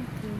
Thank you.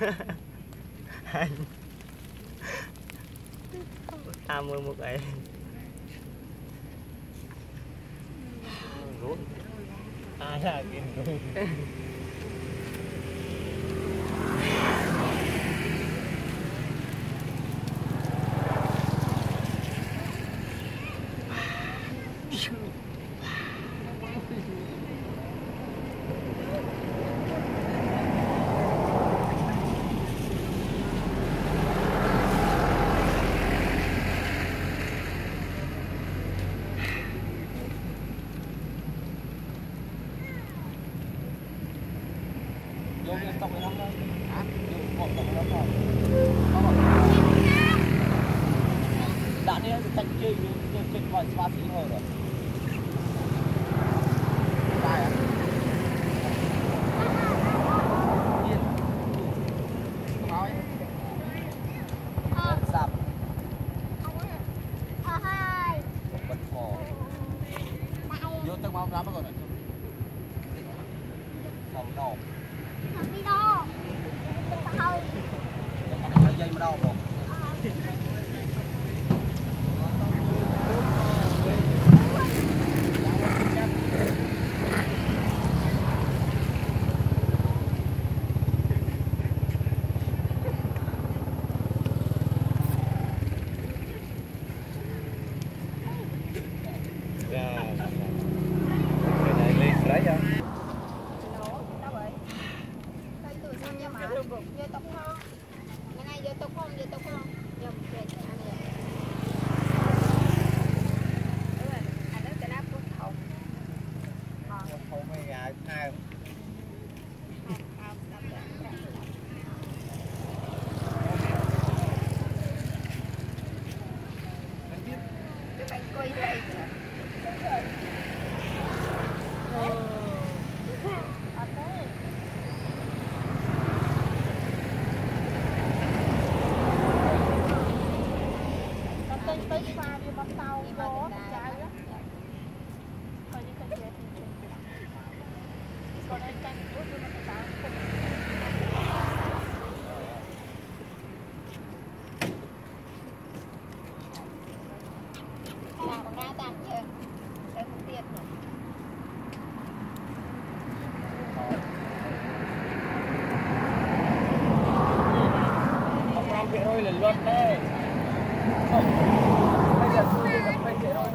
À, hai mươi một ngày, rốn ai là kiên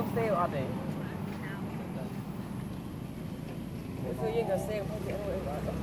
bệnh viện rồi sale ở đấy. Sư yên cả sale không viện rồi ở đấy.